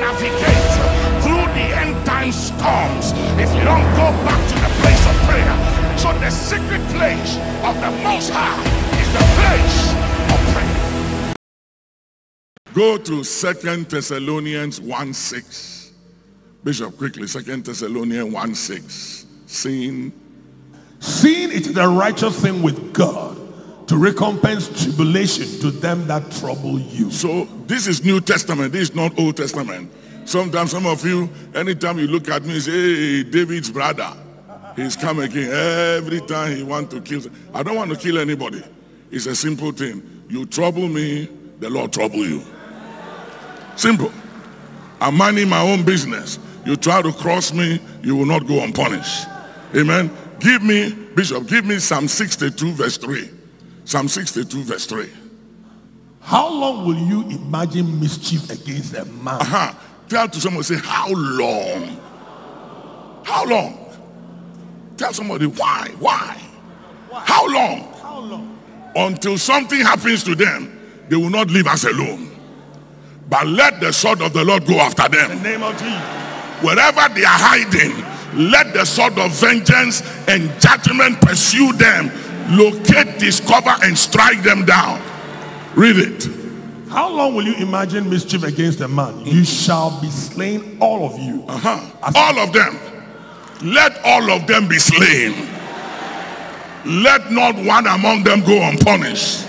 navigate through the end time storms if you don't go back to the place of prayer. So the secret place of the Most High is the place of prayer. Go to Second Thessalonians 1 6. Bishop, quickly. Second Thessalonians 1 6. Seeing Seeing it is the righteous thing with God to recompense tribulation to them that trouble you. So this is New Testament. This is not Old Testament. Sometimes some of you, anytime you look at me, say, hey, David's brother. He's come again. Every time he want to kill. I don't want to kill anybody. It's a simple thing. You trouble me, the Lord trouble you. Simple. I'm minding my own business. You try to cross me, you will not go unpunished. Amen. Give me, Bishop, give me Psalm 62 verse 3. Psalm 62 verse 3. How long will you imagine mischief against a man? Uh-huh. Tell to someone, say, how long? How long? Tell somebody, why? Why? How long? How long? Until something happens to them, they will not leave us alone. But let the sword of the Lord go after In the them. name of Jesus. Wherever they are hiding, let the sword of vengeance and judgment pursue them, locate, discover, and strike them down. Read it. How long will you imagine mischief against a man? You shall be slain, all of you. Uh-huh. All of them. Let all of them be slain. Let not one among them go unpunished.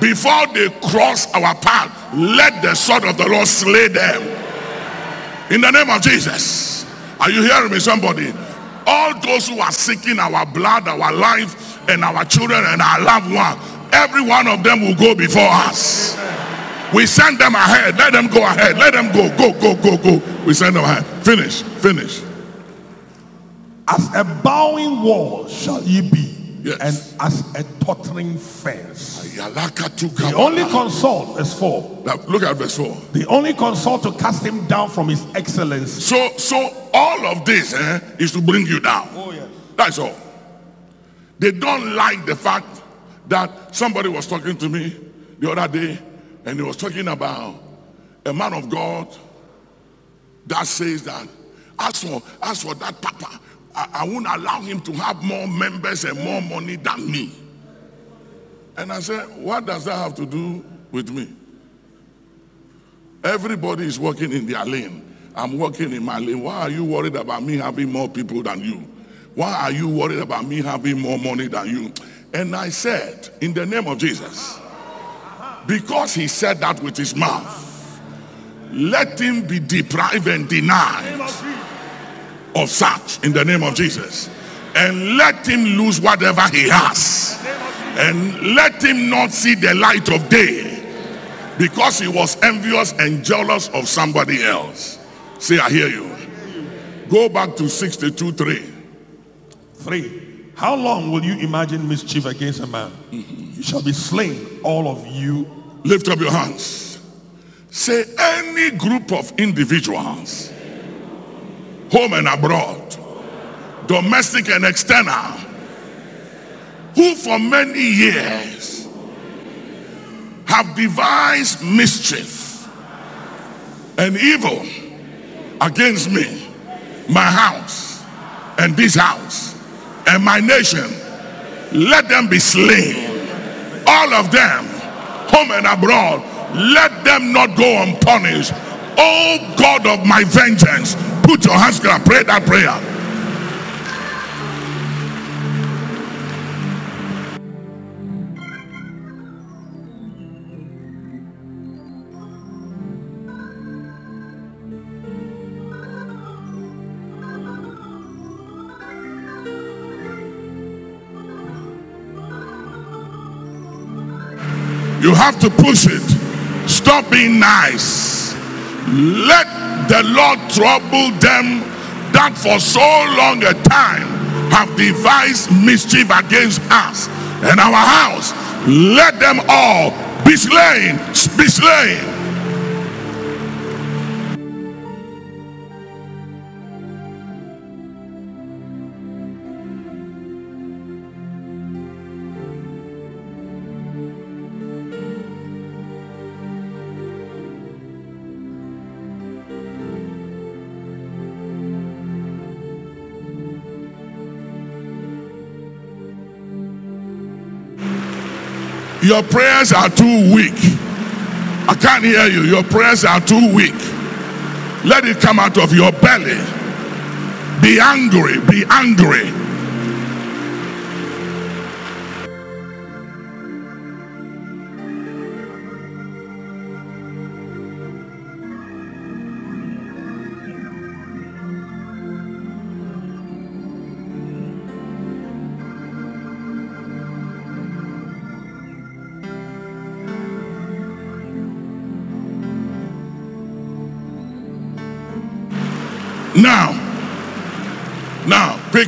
Before they cross our path, let the sword of the Lord slay them. In the name of Jesus. Are you hearing me, somebody? All those who are seeking our blood, our life, and our children and our loved one, every one of them will go before us. We send them ahead. Let them go ahead. Let them go. Go, go, go, go. We send them ahead. Finish. Finish. As a bowing wall shall ye be, Yes. and as a tottering fence. The only consult is for Now, look at verse 4. the only consult to cast him down from his excellency. So, so all of this eh, is to bring you down. Oh yes. That's all. They don't like the fact that somebody was talking to me the other day and he was talking about a man of God that says that as for as for that papa, I, I won't allow him to have more members and more money than me. And I said, what does that have to do with me? Everybody is working in their lane. I'm working in my lane. Why are you worried about me having more people than you? Why are you worried about me having more money than you? And I said, in the name of Jesus, because he said that with his mouth, let him be deprived and denied of such in the name of Jesus. And let him lose whatever he has. And let him not see the light of day because he was envious and jealous of somebody else. Say, I hear you. Go back to 62 3. Three. How long will you imagine mischief against a man? You shall be slain, all of you. Lift up your hands. Say, any group of individuals, home and abroad, domestic and external, who for many years have devised mischief and evil against me, my house, and this house, and my nation, let them be slain. All of them, home and abroad, let them not go unpunished. Oh God of my vengeance, put your hands together, pray that prayer. You have to push it. Stop being nice. Let the Lord trouble them that for so long a time have devised mischief against us and our house. Let them all be slain, be slain. Your prayers are too weak. I can't hear you. Your prayers are too weak. Let it come out of your belly. Be angry. Be angry.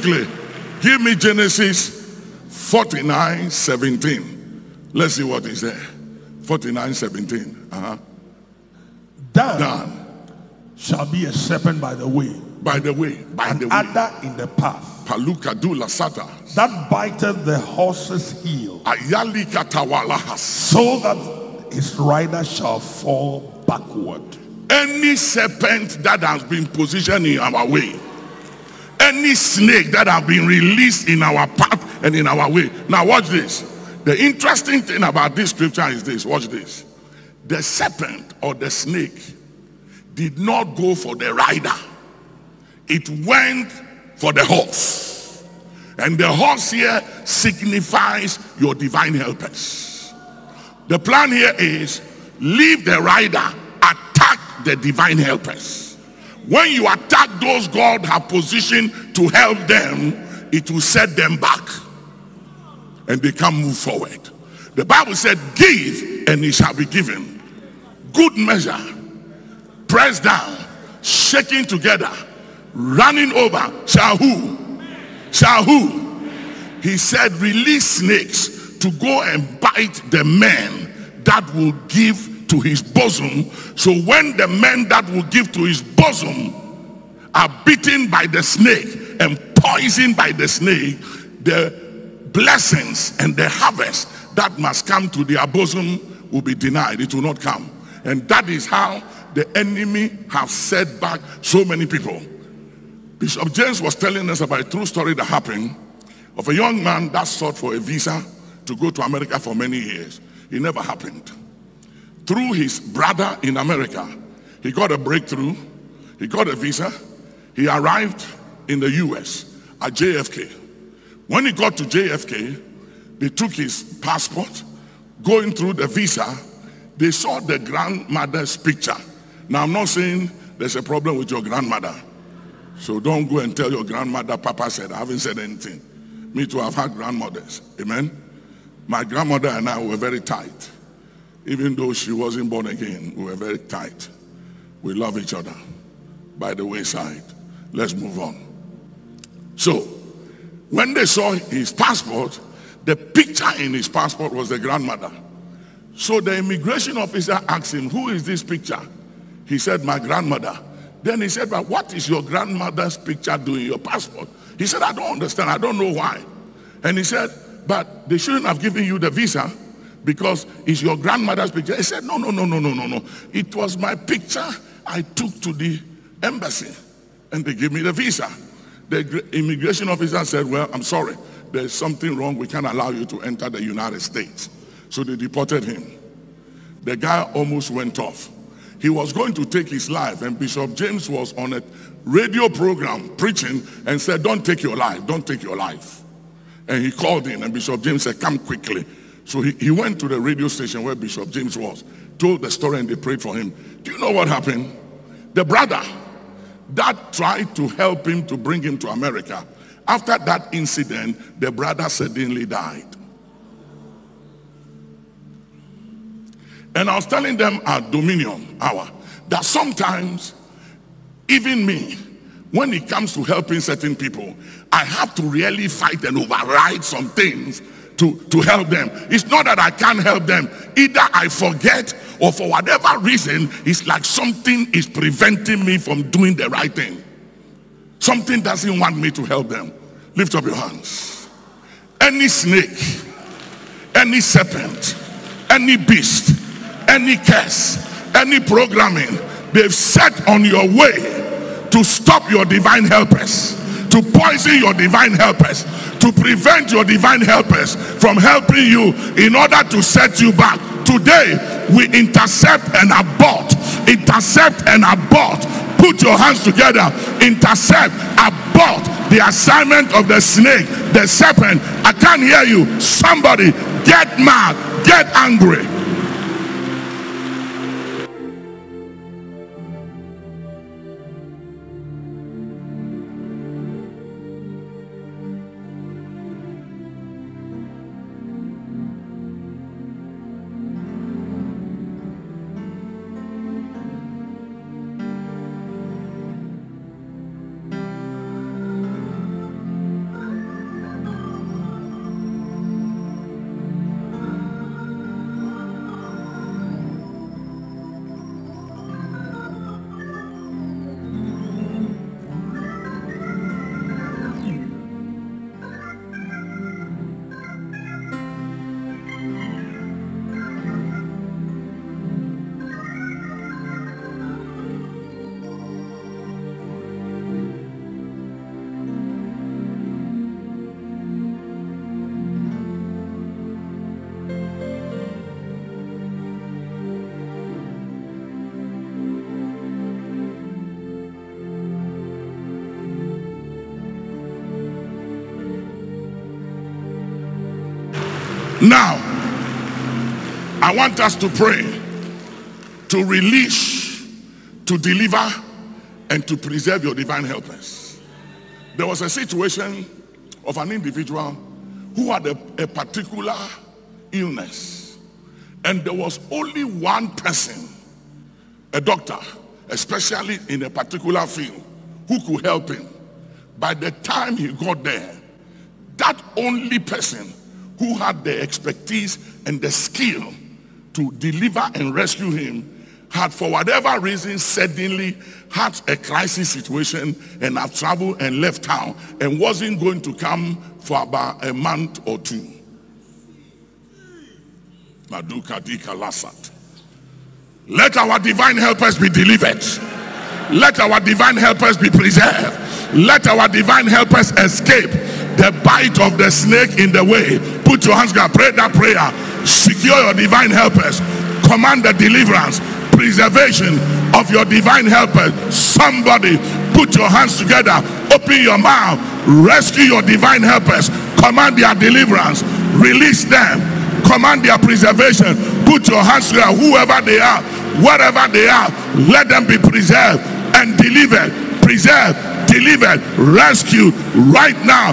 Quickly, give me Genesis 49 17. Let's see what is there. 49 17. Uh-huh. Dan Dan, shall be a serpent by the way, by the way, by the way, adder in the path, Paluka Dula Sata, that biteth the horse's heel, Ayali Katawalahas. so that his rider shall fall backward. Any serpent that has been positioned in our way, any snake that have been released in our path and in our way. Now, watch this. The interesting thing about this scripture is this watch this. The serpent or the snake did not go for the rider, it went for the horse. And the horse here signifies your divine helpers. The plan here is leave the rider, attack the divine helpers. When you attack those God have positioned to help them, it will set them back and they can't move forward. The Bible said, Give and it shall be given. Good measure, pressed down, shaking together, running over. Shall who? Shall who? He said, Release snakes to go and bite the man that will give to his bosom. So when the men that will give to his bosom are bitten by the snake and poisoned by the snake, the blessings and the harvest that must come to their bosom will be denied. It will not come. And that is how the enemy have set back so many people. Bishop James was telling us about a true story that happened of a young man that sought for a visa to go to America for many years. It never happened. Through his brother in America, he got a breakthrough. He got a visa. He arrived in the US at JFK. When he got to JFK, they took his passport. Going through the visa, they saw the grandmother's picture. Now, I'm not saying there's a problem with your grandmother. So don't go and tell your grandmother, Papa said, I haven't said anything. Me too, I've had grandmothers. Amen. My grandmother and I were very tight. Even though she wasn't born again, we were very tight. We love each other by the wayside. Let's move on. So, when they saw his passport, the picture in his passport was the grandmother. So the immigration officer asked him, Who is this picture? He said, My grandmother. Then he said, But what is your grandmother's picture doing in your passport? He said, I don't understand. I don't know why. And he said, But they shouldn't have given you the visa because it's your grandmother's picture. He said, No, no, no, no, no, no, no. It was my picture I took to the embassy and they gave me the visa. The immigration officer said, Well, I'm sorry. There's something wrong. We can't allow you to enter the United States. So they deported him. The guy almost went off. He was going to take his life, and Bishop James was on a radio program preaching and said, Don't take your life, don't take your life. And he called in, and Bishop James said, Come quickly. So he, he went to the radio station where Bishop James was, told the story, and they prayed for him. Do you know what happened? The brother that tried to help him to bring him to America, after that incident, the brother suddenly died. And I was telling them at Dominion Hour that sometimes, even me, when it comes to helping certain people, I have to really fight and override some things to, to help them. It's not that I can't help them. Either I forget or for whatever reason, it's like something is preventing me from doing the right thing. Something doesn't want me to help them. Lift up your hands. Any snake, any serpent, any beast, any curse, any programming they've set on your way to stop your divine helpers, to poison your divine helpers, to prevent your divine helpers from helping you in order to set you back. Today, we intercept and abort, intercept and abort. Put your hands together, intercept, abort the assignment of the snake, the serpent. I can't hear you. Somebody get mad, get angry. Now, I want us to pray to release, to deliver, and to preserve your divine helpers. There was a situation of an individual who had a, a particular illness, and there was only one person, a doctor, especially in a particular field, who could help him. By the time he got there, that only person who had the expertise and the skill to deliver and rescue him had for whatever reason suddenly had a crisis situation and had traveled and left town and wasn't going to come for about a month or two. Maduka Dika. Let our divine helpers be delivered. Let our divine helpers be preserved. Let our divine helpers escape the bite of the snake in the way. Put your hands together. Pray that prayer. Secure your divine helpers. Command the deliverance, preservation of your divine helpers. Somebody put your hands together. Open your mouth. Rescue your divine helpers. Command their deliverance. Release them. Command their preservation. Put your hands together. Whoever they are, wherever they are, let them be preserved and delivered. Preserved, delivered, rescued right now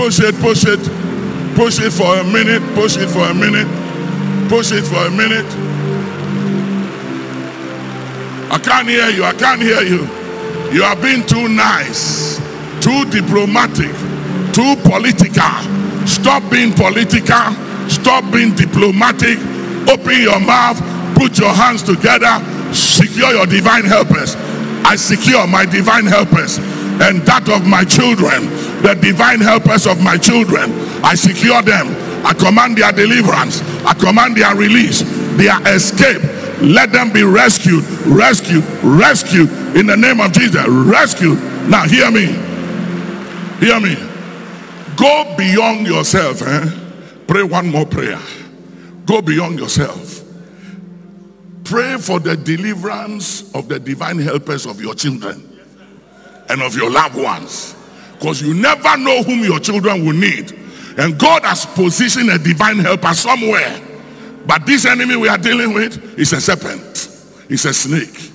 Push it, push it, push it for a minute, push it for a minute, push it for a minute. I can't hear you, I can't hear you. You are being too nice, too diplomatic, too political. Stop being political, stop being diplomatic. Open your mouth, put your hands together, secure your divine helpers. I secure my divine helpers and that of my children, the divine helpers of my children. I secure them. I command their deliverance. I command their release, their escape. Let them be rescued, rescued, rescued in the name of Jesus. Rescued. Now, hear me. Hear me. Go beyond yourself. Eh? Pray one more prayer. Go beyond yourself. Pray for the deliverance of the divine helpers of your children and of your loved ones. Because you never know whom your children will need. And God has positioned a divine helper somewhere. But this enemy we are dealing with is a serpent, it's a snake.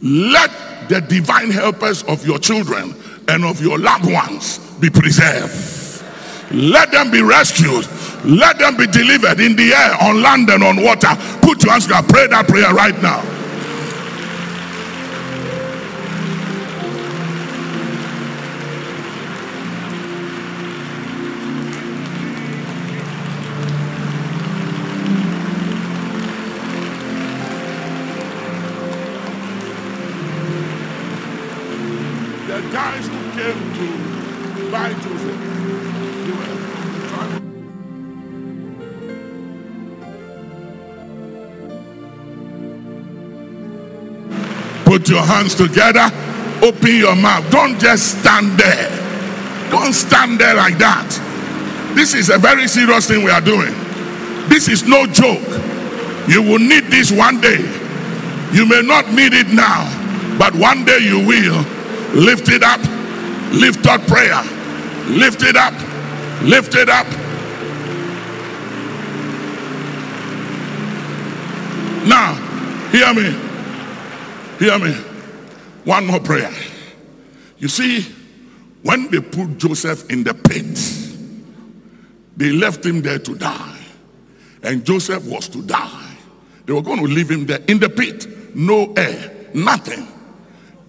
Let the divine helpers of your children and of your loved ones be preserved. Let them be rescued. Let them be delivered in the air, on land, and on water. Put your hands together. Pray that prayer right now. Your hands together, open your mouth. Don't just stand there. Don't stand there like that. This is a very serious thing we are doing. This is no joke. You will need this one day. You may not need it now, but one day you will. Lift it up. Lift up prayer. Lift it up. Lift it up. Now, hear me. Hear me. One more prayer. You see, when they put Joseph in the pit, they left him there to die. And Joseph was to die. They were going to leave him there in the pit. No air, nothing.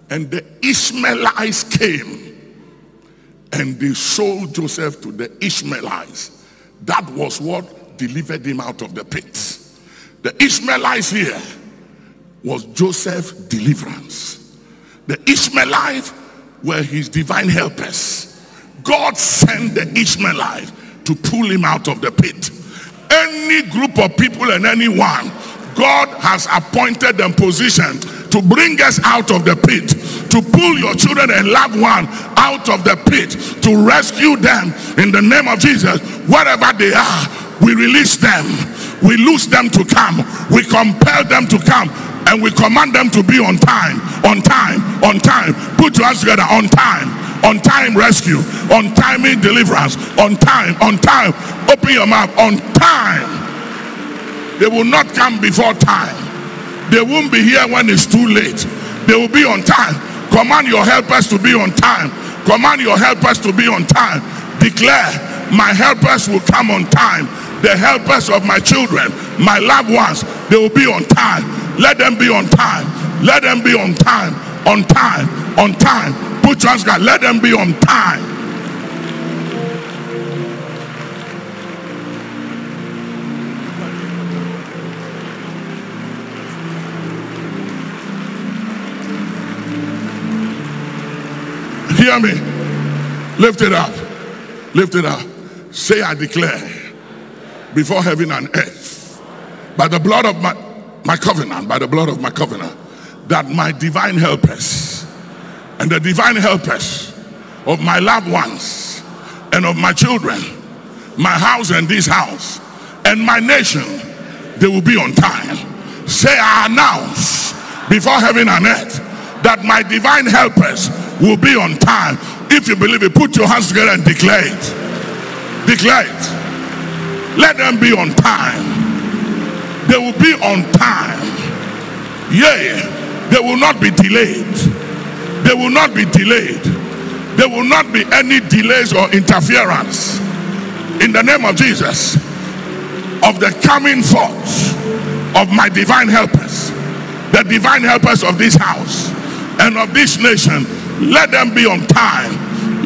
And the Ishmaelites came and they sold Joseph to the Ishmaelites. That was what delivered him out of the pit. The Ishmaelites here was Joseph's deliverance. The Ishmaelites were his divine helpers. God sent the Ishmaelites to pull him out of the pit. Any group of people and anyone, God has appointed them positioned to bring us out of the pit, to pull your children and loved one out of the pit, to rescue them in the name of Jesus. Wherever they are, we release them. We loose them to come. We compel them to come. And we command them to be on time, on time, on time. Put your hands together on time, on time rescue, on timing deliverance, on time, on time. Open your mouth, on time. They will not come before time. They won't be here when it's too late. They will be on time. Command your helpers to be on time. Command your helpers to be on time. Declare, my helpers will come on time. The helpers of my children, my loved ones, they will be on time. Let them be on time. Let them be on time. On time. On time. Put your hands together. Let them be on time. Hear me. Lift it up. Lift it up. Say, I declare before heaven and earth, by the blood of my, my covenant, by the blood of my covenant, that my divine helpers and the divine helpers of my loved ones and of my children, my house and this house, and my nation, they will be on time. Say, I announce before heaven and earth that my divine helpers will be on time. If you believe it, put your hands together and declare it. Declare it. Let them be on time. They will be on time. Yea, they will not be delayed. They will not be delayed. There will not be any delays or interference. In the name of Jesus, of the coming forth of my divine helpers, the divine helpers of this house and of this nation, let them be on time.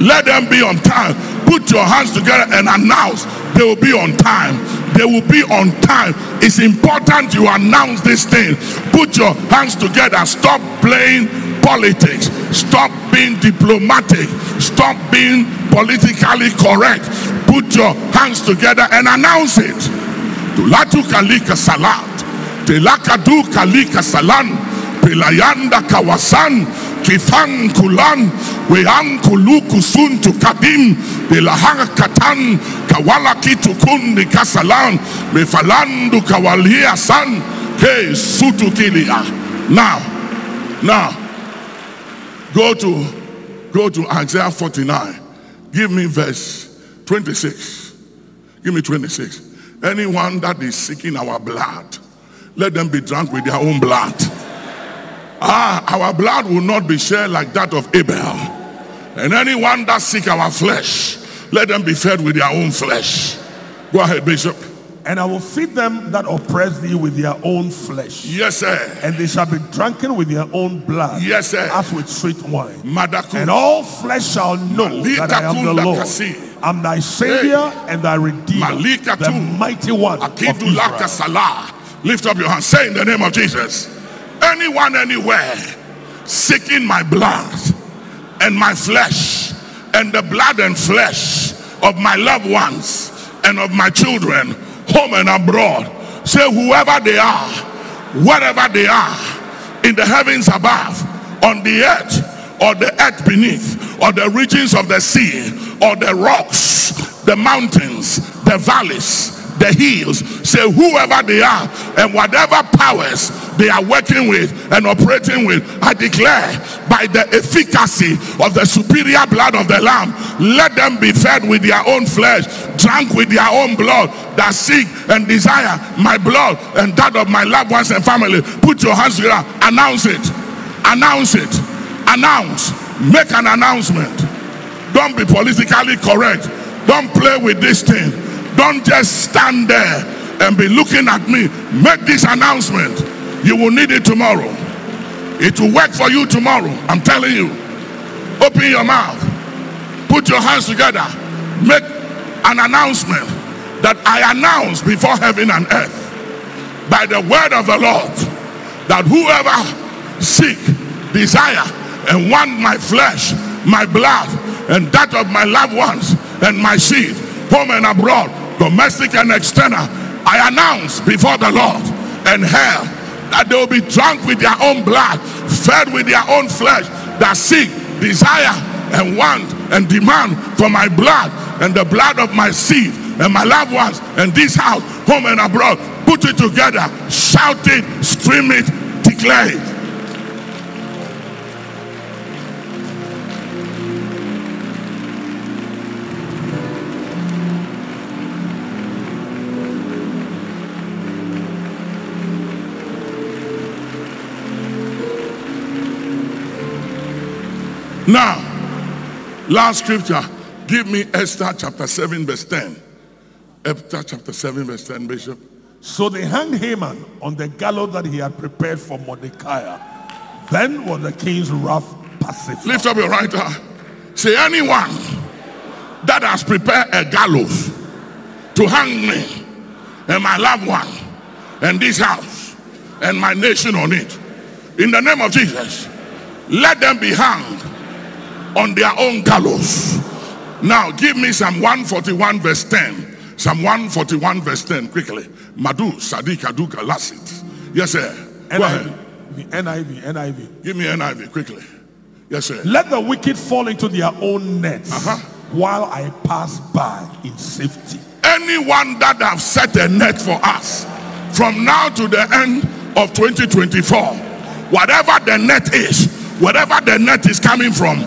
Let them be on time. Put your hands together and announce they will be on time. They will be on time. It's important you announce this thing. Put your hands together. Stop playing politics. Stop being diplomatic. Stop being politically correct. Put your hands together and announce it. Tulatu kalika salat. Telakadu kalika salan. Pelayanda kawasan. Kifan kulan. Weang kuluku sun tu kadim. Belahanga katan. Kawala kitu kundi kasalan. Mefalandu kawalia san. Ke sutu kilia. Now, now, go to go to Isaiah 49. Give me verse 26. Give me 26. Anyone that is seeking our blood, let them be drunk with their own blood. Ah, our blood will not be shed like that of Abel. And anyone that seek our flesh, let them be fed with their own flesh. Go ahead, Bishop. And I will feed them that oppress thee with their own flesh. Yes, sir. And they shall be drunken with their own blood. Yes, sir. As with sweet wine. Madaku. And all flesh shall know that I am the Lord. I'm thy Savior and thy Redeemer, Malikatu. the mighty one of Akidu laka Israel. salah. Lift up your hand. Say in the name of Jesus. Anyone anywhere seeking my blood and my flesh and the blood and flesh of my loved ones and of my children, home and abroad. Say whoever they are, wherever they are, in the heavens above, on the earth, or the earth beneath, or the regions of the sea, or the rocks, the mountains, the valleys, the hills, say whoever they are and whatever powers they are working with and operating with, I declare by the efficacy of the superior blood of the Lamb, let them be fed with their own flesh, drunk with their own blood, that seek and desire my blood and that of my loved ones and family. Put your hands together, announce it, announce it, announce, make an announcement. Don't be politically correct. Don't play with this thing. Don't just stand there and be looking at me. Make this announcement. You will need it tomorrow. It will work for you tomorrow. I'm telling you. Open your mouth. Put your hands together. Make an announcement that I announce before heaven and earth by the word of the Lord that whoever seek, desire, and want my flesh, my blood, and that of my loved ones and my seed, home and abroad, domestic and external, I announce before the Lord and hell that they will be drunk with their own blood, fed with their own flesh, that seek, desire, and want and demand for my blood and the blood of my seed and my loved ones and this house, home and abroad. Put it together, shout it, scream it, declare it. Now, last scripture. Give me Esther chapter 7, verse 10. Esther chapter 7, verse 10, Bishop. So they hanged Haman on the gallows that he had prepared for Mordecai. Then was the king's wrath pacified. Lift up your right hand. Say, anyone that has prepared a gallows to hang me and my loved one and this house and my nation on it, in the name of Jesus, let them be hanged on their own gallows. Now, give me Psalm 141, verse 10. Psalm 141, verse 10, quickly. Madu Sadiq Aduka Lasit. Yes, sir. Go ahead. NIV, NIV, NIV. Give me NIV quickly. Yes, sir. Let the wicked fall into their own nets Uh-huh. while I pass by in safety. anyone that have set a net for us from now to the end of 2024 whatever the net is whatever the net is coming from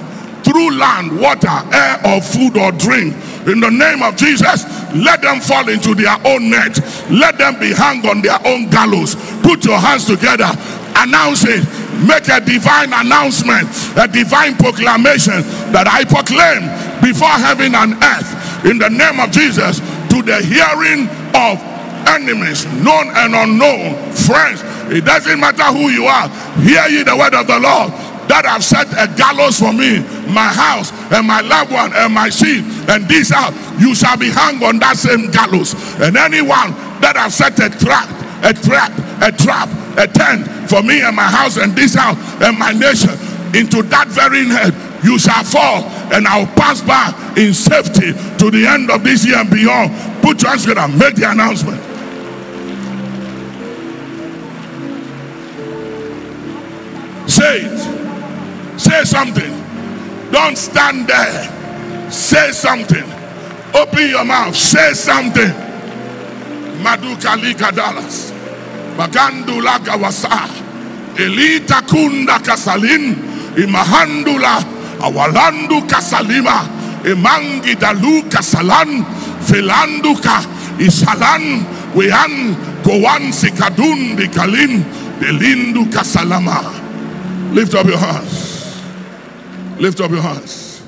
through land water air or food or drink. In the name of jesus let them fall into their own net. Let them be hung on their own gallows. Put your hands together. Announce it. Make a divine announcement a divine proclamation that i proclaim before heaven and earth. In the name of Jesus to the hearing of enemies, known and unknown, friends. It doesn't matter who you are. Hear ye the word of the Lord that have set a gallows for me, my house and my loved one and my seed, and this house. You shall be hung on that same gallows. And anyone that have set a trap, a trap, a trap, a tent for me and my house and this house and my nation into that very net you shall fall and I'll pass by in safety to the end of this year and beyond. Put your hands together, make the announcement. Say it. Say something. Don't stand there. Say something. Open your mouth. Say something. Maduka Lika Dallas. Bagandula Gawasa. Elita Kunda Kasalin. Imahandula. Awalandu Kasalima. Imangi Dalu Kasalan. Filanduka. Isalan. Wean. Gowan Sikadun Dikalin. Belindu Kasalama. Lift up your hands. Lift up your hands.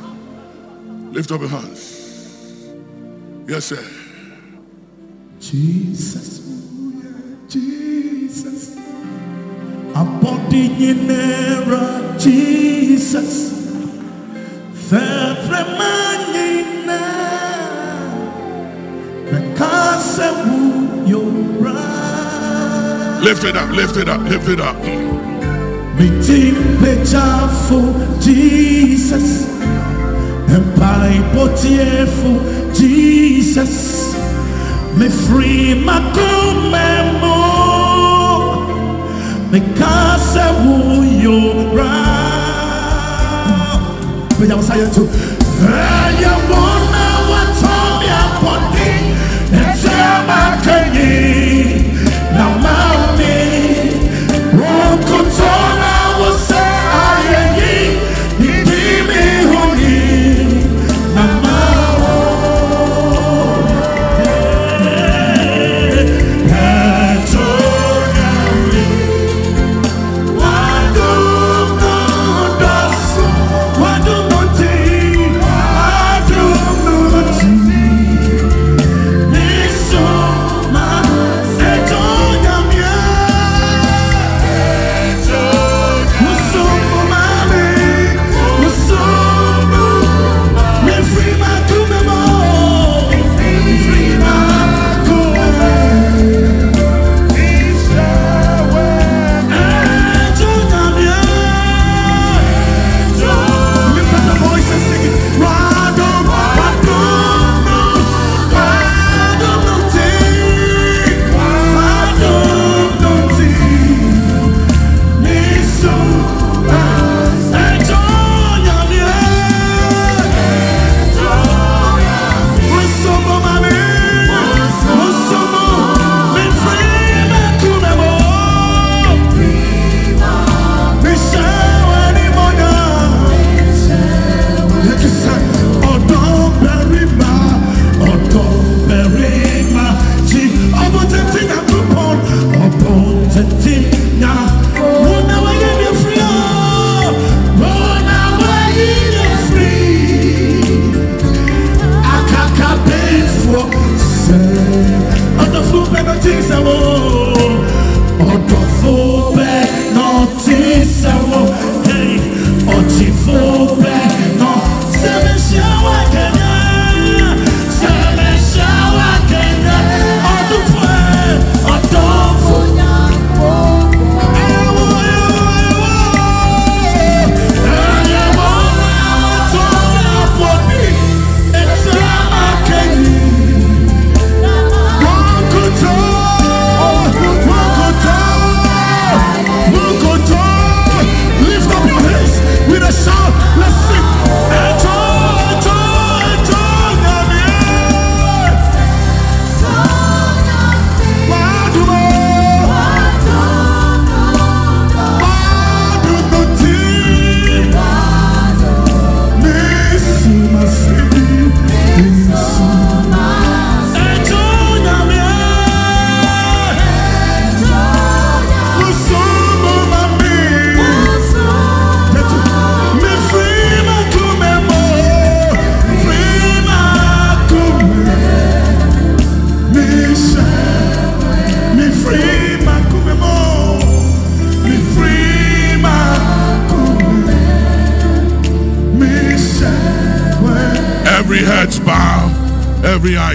Lift up your hands. Yes, sir. Jesus, Jesus. Abodi nyinera Jesus. Fefre manyina. Bekase wu yora. Lift it up, lift it up, lift it up. Meeting pejafo Jesus. Empai potiefo Jesus. Me free makumemo. Me kasa wuyora. Peja wasaya tu. Aya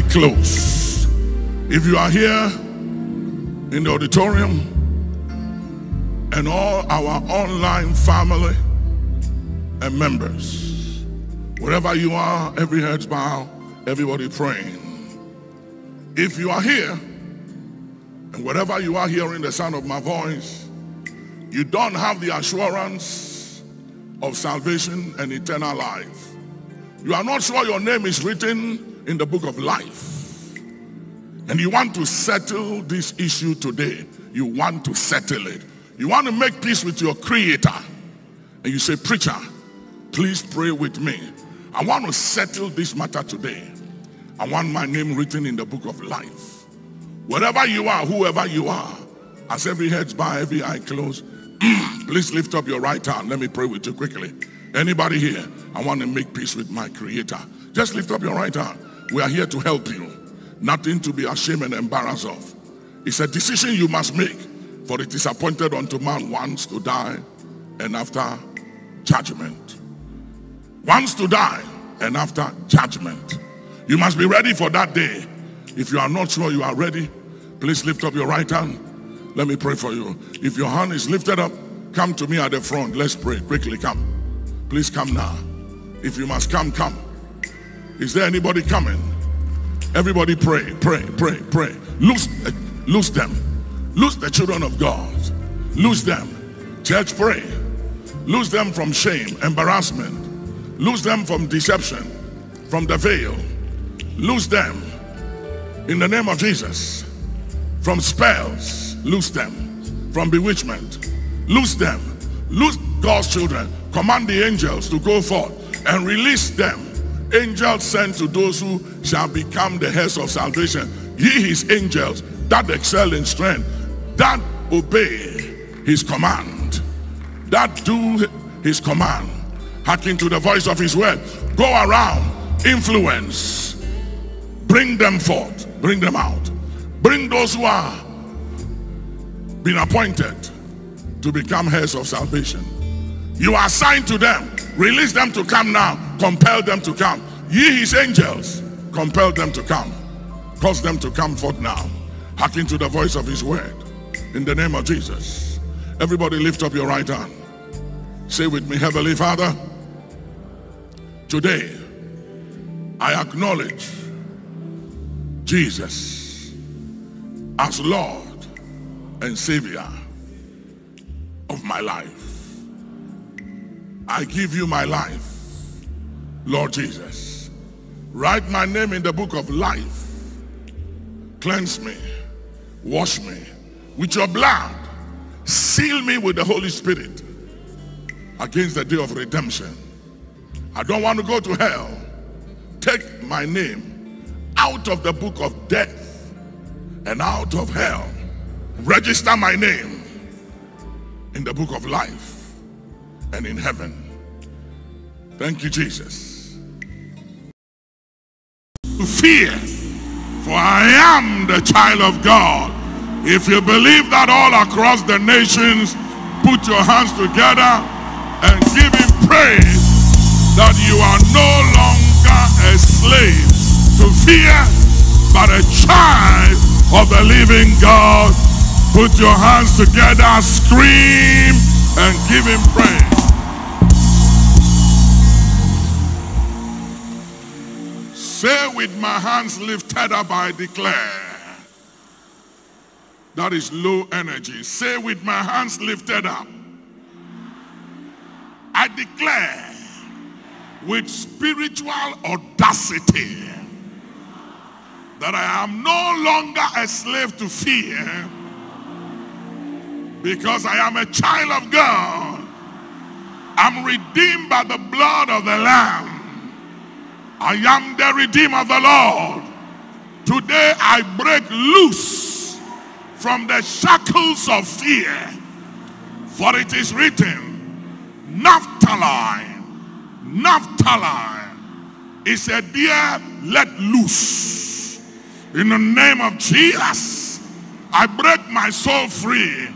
closed. If you are here in the auditorium and all our online family and members, wherever you are, every head's bowed, everybody praying. If you are here and wherever you are hearing the sound of my voice, you don't have the assurance of salvation and eternal life. You are not sure your name is written in the book of life. And you want to settle this issue today. You want to settle it. You want to make peace with your creator. And you say, Preacher, please pray with me. I want to settle this matter today. I want my name written in the book of life. Wherever you are, whoever you are, as every head's bowed, every eye closed, Please lift up your right hand. Let me pray with you quickly. Anybody here? I want to make peace with my creator. Just lift up your right hand. We are here to help you. Nothing to be ashamed and embarrassed of. It's a decision you must make. For it is appointed unto man once to die and after judgment. Once to die and after judgment. You must be ready for that day. If you are not sure you are ready, please lift up your right hand. Let me pray for you. If your hand is lifted up, come to me at the front. Let's pray. Quickly come. Please come now. If you must come, come. Is there anybody coming? Everybody pray, pray, pray, pray. Loose, loose them. Loose the children of God. Loose them. Church, pray. Lose them from shame, embarrassment. Lose them from deception, from the veil. Lose them in the name of Jesus from spells. Loose them from bewitchment. Loose them. Loose God's children. Command the angels to go forth and release them. Angels sent to those who shall become the heads of salvation. Ye his angels that excel in strength, that obey his command, that do his command, hearken to the voice of his word. Go around, influence, bring them forth, bring them out. Bring those who are been appointed to become heirs of salvation. You are assigned to them. Release them to come now. Compel them to come. Ye his angels, compel them to come. Cause them to come forth now. Hearken to the voice of his word. In the name of Jesus. Everybody lift up your right hand. Say with me, Heavenly Father, today I acknowledge Jesus as Lord and Savior of my life. I give you my life, Lord Jesus. Write my name in the book of life. Cleanse me, wash me with your blood. Seal me with the Holy Spirit against the day of redemption. I don't want to go to hell. Take my name out of the book of death and out of hell. Register my name in the book of life and in heaven. Thank you, Jesus. Fear, for I am the child of God. If you believe that all across the nations, put your hands together and give him praise that you are no longer a slave to fear, but a child of the living God. Put your hands together, scream, and give him praise. Say with my hands lifted up, I declare. That is low energy. Say with my hands lifted up. I declare with spiritual audacity that I am no longer a slave to fear because I am a child of God. I'm redeemed by the blood of the Lamb. I am the redeemer of the Lord. Today I break loose from the shackles of fear. For it is written, Naphtali, Naphtali is a deer let loose. In the name of Jesus, I break my soul free.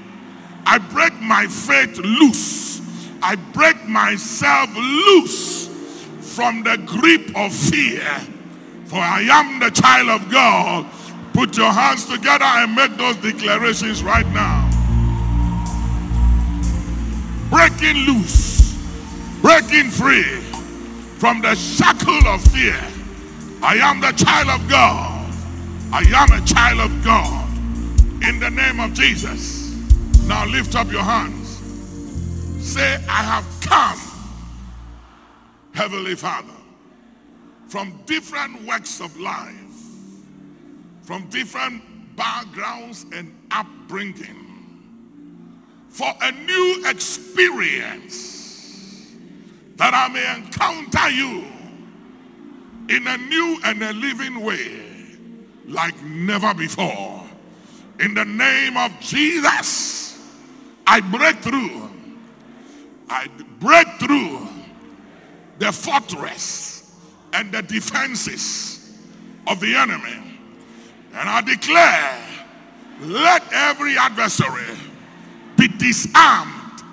I break my faith loose. I break myself loose from the grip of fear. For I am the child of God. Put your hands together and make those declarations right now. Breaking loose, breaking free from the shackle of fear. I am the child of God. I am a child of God. In the name of Jesus. Now lift up your hands. Say, I have come, Heavenly Father, from different works of life, from different backgrounds and upbringing, for a new experience that I may encounter you in a new and a living way like never before. In the name of Jesus, I break through. I break through the fortress and the defenses of the enemy. And I declare, let every adversary be disarmed,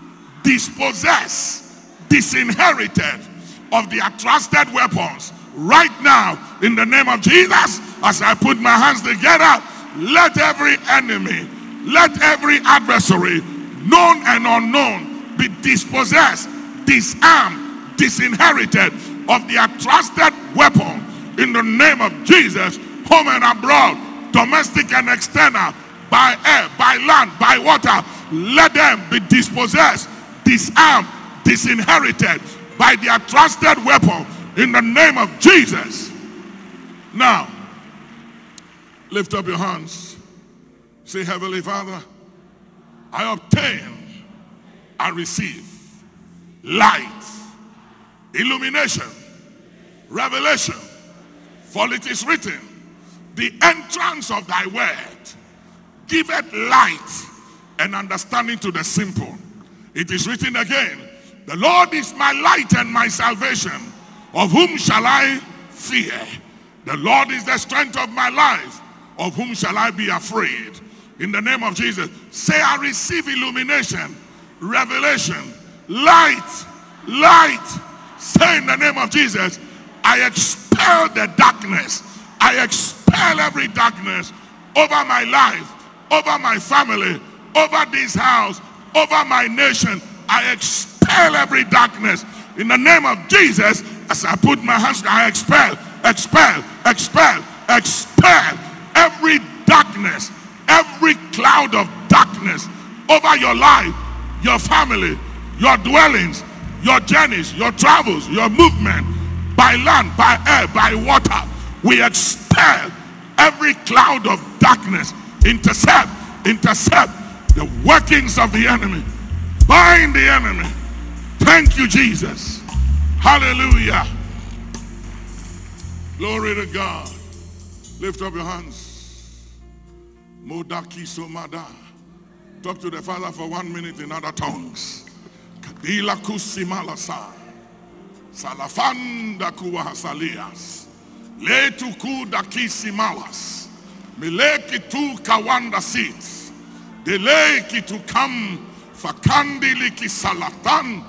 dispossessed, disinherited of their trusted weapons right now in the name of Jesus. As I put my hands together, let every enemy, let every adversary, known and unknown, be dispossessed, disarmed, disinherited of their trusted weapon in the name of Jesus, home and abroad, domestic and external, by air, by land, by water. Let them be dispossessed, disarmed, disinherited by their trusted weapon in the name of Jesus. Now, lift up your hands. Say, Heavenly Father, I obtain and receive light, illumination, revelation. For it is written, the entrance of thy word giveth light and understanding to the simple. It is written again, the Lord is my light and my salvation. Of whom shall I fear? The Lord is the strength of my life. Of whom shall I be afraid? In the name of Jesus, say, I receive illumination, revelation, light, light. Say in the name of Jesus, I expel the darkness. I expel every darkness over my life, over my family, over this house, over my nation. I expel every darkness in the name of Jesus. As I put my hands, I expel, expel, expel, expel every darkness, every cloud of darkness over your life, your family, your dwellings, your journeys, your travels, your movement by land, by air, by water. We expel every cloud of darkness, intercept, intercept the workings of the enemy, bind the enemy. Thank you, Jesus. Hallelujah. Glory to God. Lift up your hands. Modaki Somada. Talk to the Father for one minute in other tongues. Kadila kusimalasa. Salafanda kuwahasalias. Letu kudaki simalas. Mileki tu kawanda seats. Deleki tu kam fakandi liki salatan.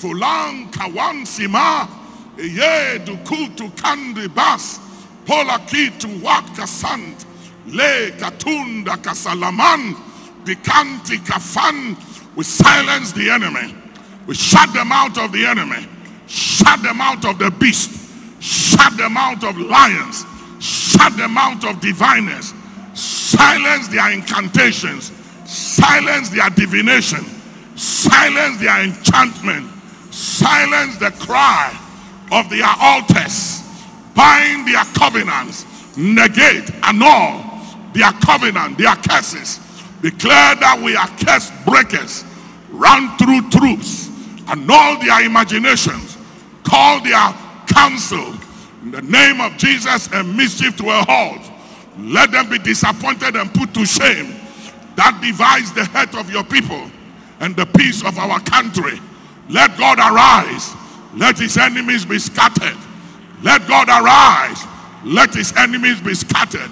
Fulan kawan sima. Ye dukutu kandi bas. Pola kitu wat kasant. Le katunda kasalaman. Dikanti kafan. We silence the enemy. We shut them out of the enemy. Shut them out of the beast. Shut them out of lions. Shut them out of diviners. Silence their incantations. Silence their divination. Silence their enchantment. Silence the cry of their altars. Bind their covenants. Negate, annul their covenant, their curses. Declare that we are curse breakers. Run through troops. Annul their imaginations. Call their counsel in the name of Jesus and mischief to a halt. Let them be disappointed and put to shame. That divides the head of your people and the peace of our country. Let God arise. Let his enemies be scattered. Let God arise. Let his enemies be scattered.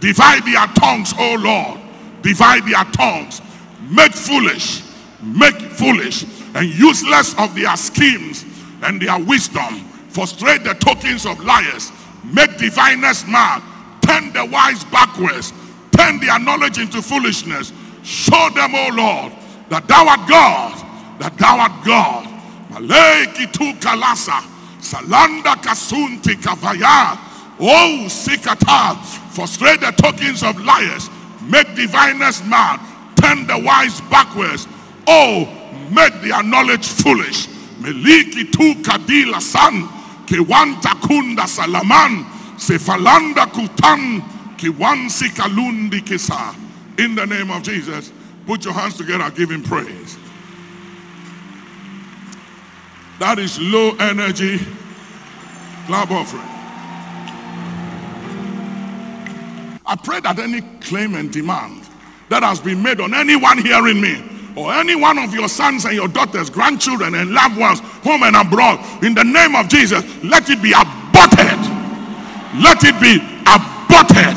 Divide their tongues, O Lord. Divide their tongues. Make foolish. Make foolish and useless of their schemes and their wisdom. Frustrate the tokens of liars. Make diviners mad. Turn the wise backwards. Turn their knowledge into foolishness. Show them, O Lord, that thou art God. That thou art God. Maleki tu kalasa. Salanda kasunti kavaya. Oh, sikata. Frustrate the tokens of liars. Make diviners mad. Turn the wise backwards. Oh, make their knowledge foolish. Meliki tu kadila san. Kiwanta kunda salaman. Sefalanda kutan. Kiwansi kalundi kisa. In the name of Jesus. Put your hands together. Give him praise. That is low energy clap offering. I pray that any claim and demand that has been made on anyone hearing me or any one of your sons and your daughters, grandchildren, and loved ones, home and abroad, in the name of Jesus, let it be aborted. Let it be aborted.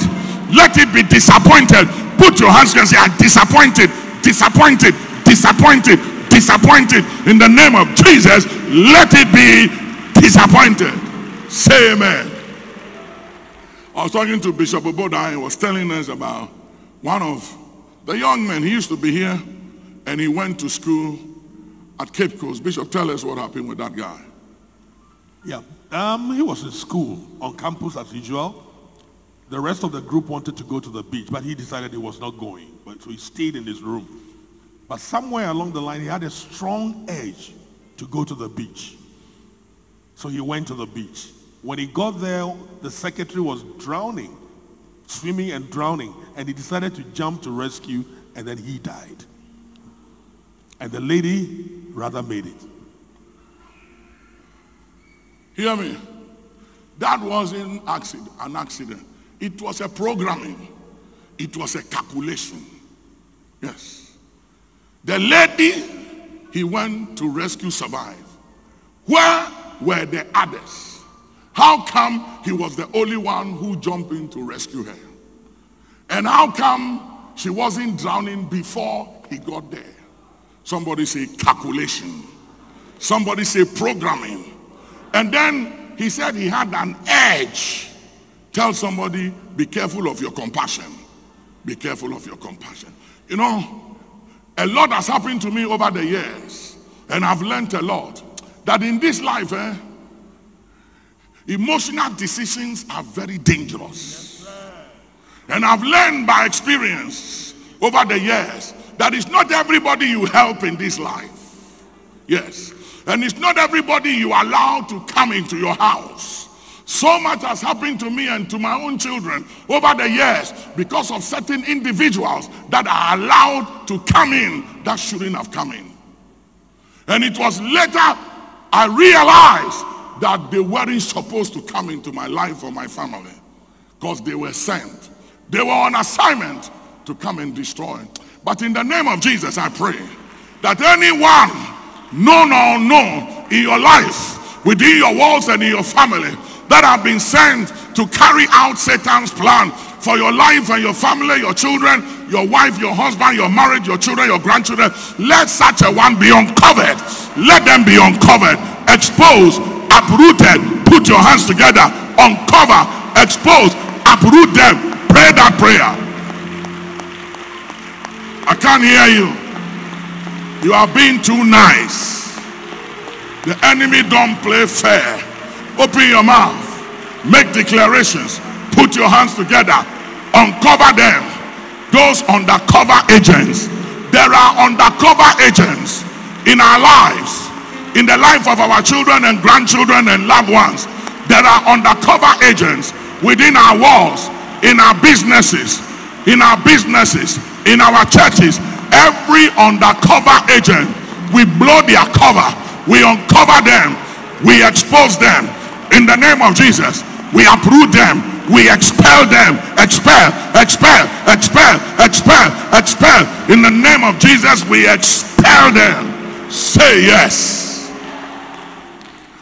Let it be disappointed. Put your hands and say, I'm disappointed, disappointed, disappointed, disappointed. In the name of Jesus, let it be disappointed. Say amen. I was talking to Bishop Oboda. He was telling us about one of the young men. He used to be here and he went to school at Cape Coast. Bishop, tell us what happened with that guy. Yeah. Um, he was in school on campus as usual. The rest of the group wanted to go to the beach, but he decided he was not going. But so he stayed in his room. But somewhere along the line, he had a strong urge to go to the beach. So he went to the beach. When he got there, the secretary was drowning, swimming and drowning, and he decided to jump to rescue, and then he died. And the lady rather made it. Hear me. That wasn't accident, an accident. It was a programming. It was a calculation. Yes. The lady he went to rescue survived. Where were the others? How come he was the only one who jumped in to rescue her? And how come she wasn't drowning before he got there? Somebody say calculation. Somebody say programming. And then he said he had an edge. Tell somebody, be careful of your compassion. Be careful of your compassion. You know, a lot has happened to me over the years, and I've learned a lot. That in this life, eh, emotional decisions are very dangerous. And I've learned by experience over the years that it's not everybody you help in this life. Yes. And it's not everybody you allow to come into your house. So much has happened to me and to my own children over the years because of certain individuals that are allowed to come in that shouldn't have come in. And it was later I realized that they weren't supposed to come into my life or my family because they were sent. They were on assignment to come and destroy. But in the name of Jesus, I pray that anyone, known or unknown, in your life, within your walls and in your family, that have been sent to carry out Satan's plan for your life and your family, your children, your wife, your husband, your marriage, your children, your grandchildren, let such a one be uncovered. Let them be uncovered, exposed, uprooted. Put your hands together, uncover, expose, uproot them. Pray that prayer. I can't hear you. You are being too nice. The enemy don't play fair. Open your mouth. Make declarations. Put your hands together. Uncover them. Those undercover agents. There are undercover agents in our lives, in the life of our children and grandchildren and loved ones. There are undercover agents within our walls, in our businesses, in our businesses, in our churches. Every undercover agent, we blow their cover, we uncover them, we expose them. In the name of Jesus, we uproot them, we expel them, expel, expel, expel, expel, expel. In the name of Jesus, we expel them. Say yes.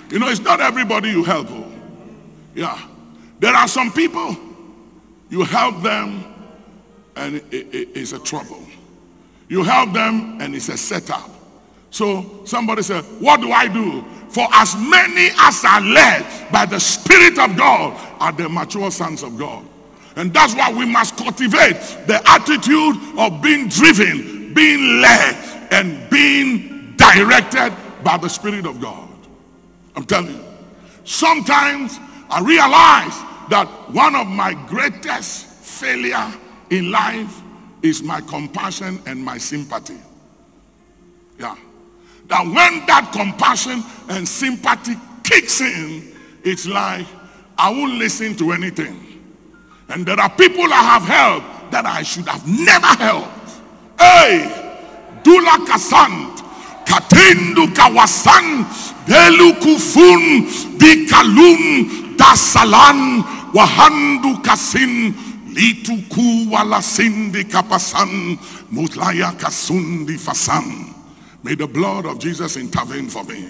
You know, it's not everybody you help. oh. Yeah. There are some people, you help them and it- it- it's a trouble. You help them and it's a setup. So somebody said, What do I do? For as many as are led by the Spirit of God are the mature sons of God. And that's why we must cultivate the attitude of being driven, being led, and being directed by the Spirit of God. I'm telling you. Sometimes I realize that one of my greatest failure in life is my compassion and my sympathy. Yeah. That when that compassion and sympathy kicks in, it's like I won't listen to anything. And there are people I have helped that I should have never helped. Hey, Dula Kasant, Katendu Kawasan, Delu Kufun, Dikalun, Dasalan, Wahandu Kasin, Lituku wala sindi kapasan mutlaya kasundi fasan. May the blood of Jesus intervene for me.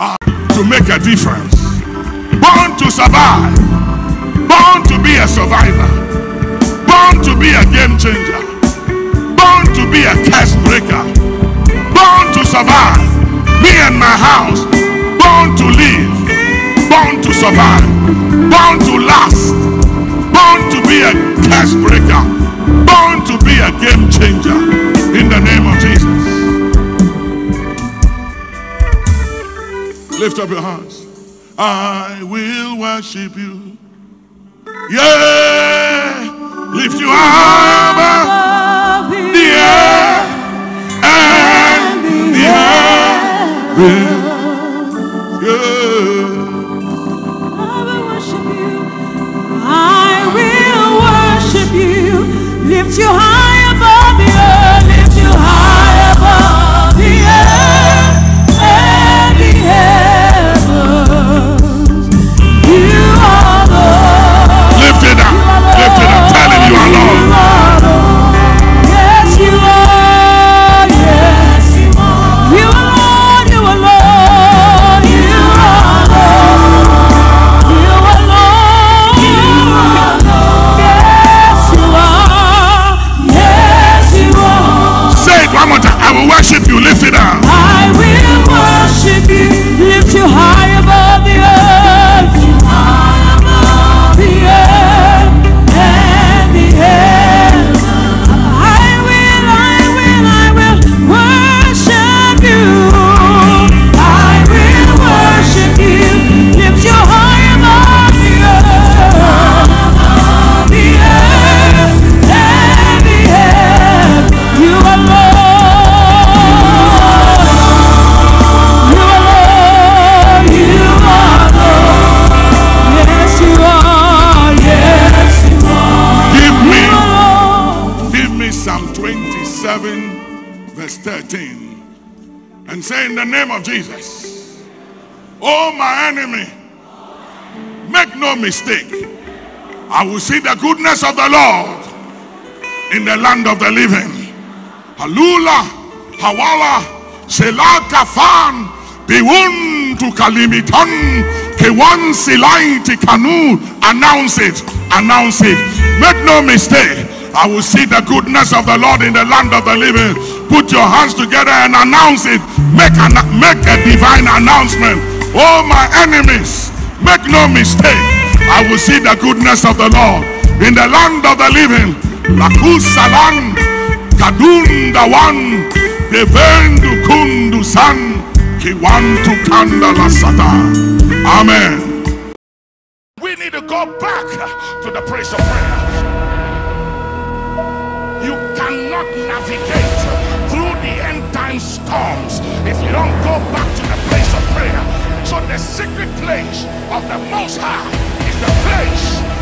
Ah, to make a difference. Born to survive. Born to be a survivor. Born to be a game changer. Born to be a curse breaker. Born to survive. Me and my house. Born to live. Born to survive. Born to last. Born to be a curse breaker. Born to be a game changer. In the name of Jesus. Lift up your hands. I will worship you. Yeah. Lift you above the and the heaven. Yeah. You high say in the name of Jesus. Oh my enemy. Make no mistake. I will see the goodness of the Lord in the land of the living. Halula, Hawala, Selah Kafan, Biwun to Kalimiton, Kewan Silaiti Kanu. Announce it, announce it. Make no mistake. I will see the goodness of the Lord in the land of the living. Put your hands together and announce it. Make, an, make a divine announcement. Oh, my enemies, make no mistake. I will see the goodness of the Lord in the land of the living. Lakusalan, Kadunda one, Devendu kundu san, Kiwantu kandala. Amen. We need to go back to the place of prayer. You cannot navigate time storms if you don't go back to the place of prayer. So the secret place of the Most High is the place